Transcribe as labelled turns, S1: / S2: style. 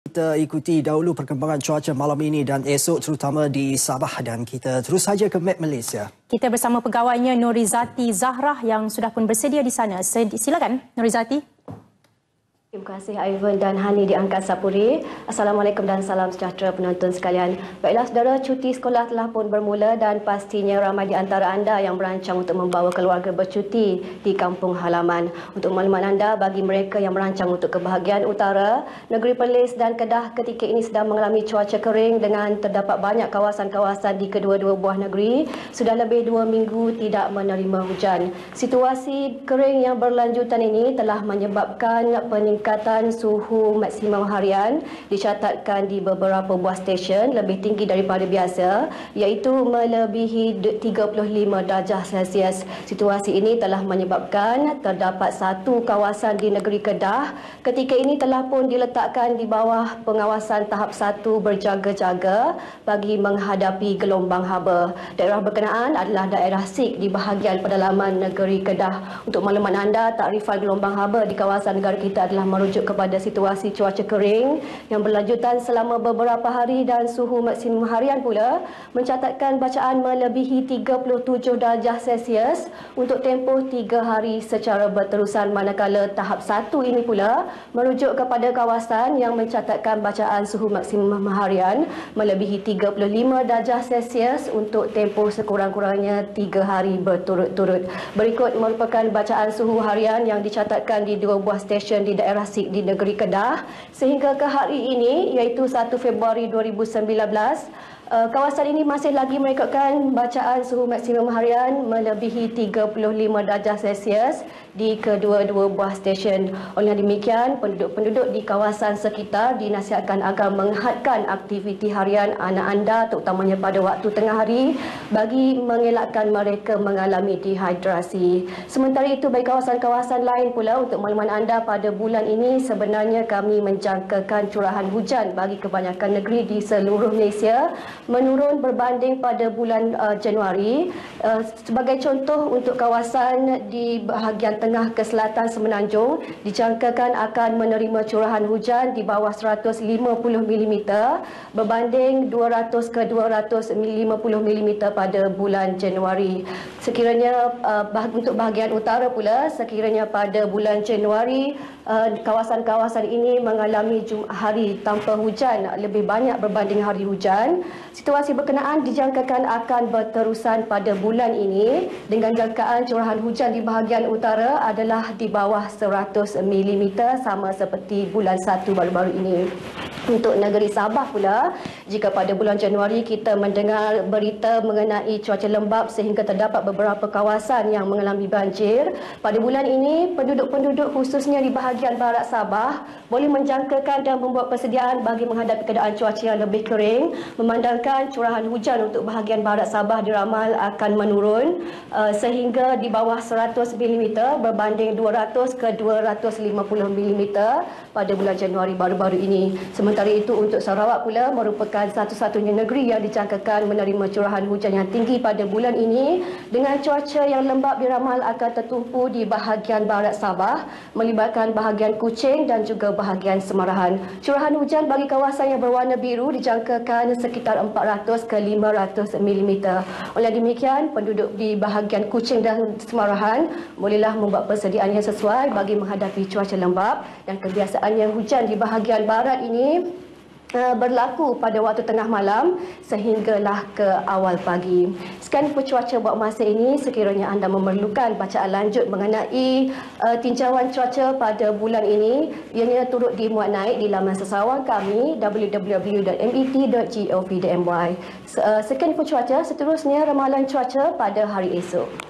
S1: Kita ikuti dahulu perkembangan cuaca malam ini dan esok terutama di Sabah dan kita terus saja ke map Malaysia.
S2: Kita bersama pegawainya Nurizati Zahrah yang sudah pun bersedia di sana. Silakan Nurizati.
S3: Terima kasih Ivan dan Hani di Angkasa Puri. Assalamualaikum dan salam sejahtera penonton sekalian. Baiklah saudara, cuti sekolah telah pun bermula dan pastinya ramai di antara anda yang merancang untuk membawa keluarga bercuti di kampung halaman. Untuk makluman anda, bagi mereka yang merancang untuk kebahagiaan utara, negeri Perlis dan Kedah ketika ini sedang mengalami cuaca kering dengan terdapat banyak kawasan-kawasan di kedua-dua buah negeri sudah lebih dua minggu tidak menerima hujan. Situasi kering yang berlanjutan ini telah menyebabkan peningkatan peningkatan suhu maksimum harian dicatatkan di beberapa buah stesen lebih tinggi daripada biasa iaitu melebihi 35 darjah Celsius. Situasi ini telah menyebabkan terdapat satu kawasan di negeri Kedah ketika ini telah pun diletakkan di bawah pengawasan tahap satu berjaga-jaga bagi menghadapi gelombang haba. Daerah berkenaan adalah daerah Sik di bahagian pedalaman negeri Kedah. Untuk maklumat anda, takrifan gelombang haba di kawasan negara kita adalah merujuk kepada situasi cuaca kering yang berlanjutan selama beberapa hari dan suhu maksimum harian pula mencatatkan bacaan melebihi 37 darjah Celsius untuk tempoh 3 hari secara berterusan manakala tahap 1 ini pula merujuk kepada kawasan yang mencatatkan bacaan suhu maksimum harian melebihi 35 darjah Celsius untuk tempoh sekurang-kurangnya 3 hari berturut-turut. Berikut merupakan bacaan suhu harian yang dicatatkan di dua buah stesen di daerah Sik di negeri Kedah sehingga ke hari ini iaitu 1 Februari 2019 Uh, kawasan ini masih lagi merekodkan bacaan suhu maksimum harian melebihi 35 darjah Celsius di kedua-dua buah stesen. Oleh demikian, penduduk-penduduk di kawasan sekitar dinasihatkan agar menghadkan aktiviti harian anak anda terutamanya pada waktu tengah hari bagi mengelakkan mereka mengalami dehidrasi. Sementara itu, bagi kawasan-kawasan lain pula untuk makluman anda pada bulan ini sebenarnya kami menjangkakan curahan hujan bagi kebanyakan negeri di seluruh Malaysia menurun berbanding pada bulan uh, Januari. Uh, sebagai contoh untuk kawasan di bahagian tengah ke selatan Semenanjung dijangkakan akan menerima curahan hujan di bawah 150 mm berbanding 200 ke 250 mm pada bulan Januari. Sekiranya uh, untuk bahagian utara pula sekiranya pada bulan Januari kawasan-kawasan ini mengalami hari tanpa hujan lebih banyak berbanding hari hujan. Situasi berkenaan dijangkakan akan berterusan pada bulan ini dengan jangkaan curahan hujan di bahagian utara adalah di bawah 100 mm sama seperti bulan 1 baru-baru ini. Untuk negeri Sabah pula, jika pada bulan Januari kita mendengar berita mengenai cuaca lembap sehingga terdapat beberapa kawasan yang mengalami banjir, pada bulan ini penduduk-penduduk khususnya di bahagian barat Sabah boleh menjangkakan dan membuat persediaan bagi menghadapi keadaan cuaca yang lebih kering memandangkan curahan hujan untuk bahagian barat Sabah diramal akan menurun uh, sehingga di bawah 100 mm berbanding 200 ke 250 mm pada bulan Januari baru-baru ini. Sementara itu untuk Sarawak pula merupakan satu-satunya negeri yang dijangkakan menerima curahan hujan yang tinggi pada bulan ini dengan cuaca yang lembap diramal akan tertumpu di bahagian barat Sabah melibatkan bahagian Kuching dan juga bahagian Semarahan. Curahan hujan bagi kawasan yang berwarna biru dijangkakan sekitar 400 ke 500 mm. Oleh demikian, penduduk di bahagian Kuching dan Semarahan bolehlah membuat persediaan yang sesuai bagi menghadapi cuaca lembap dan kebiasaannya hujan di bahagian barat ini uh, berlaku pada waktu tengah malam sehinggalah ke awal pagi. Sekian cuaca buat masa ini sekiranya anda memerlukan bacaan lanjut mengenai uh, tinjauan cuaca pada bulan ini ianya turut dimuat naik di laman sesawang kami www.met.gov.my. Uh, sekian cuaca seterusnya ramalan cuaca pada hari esok.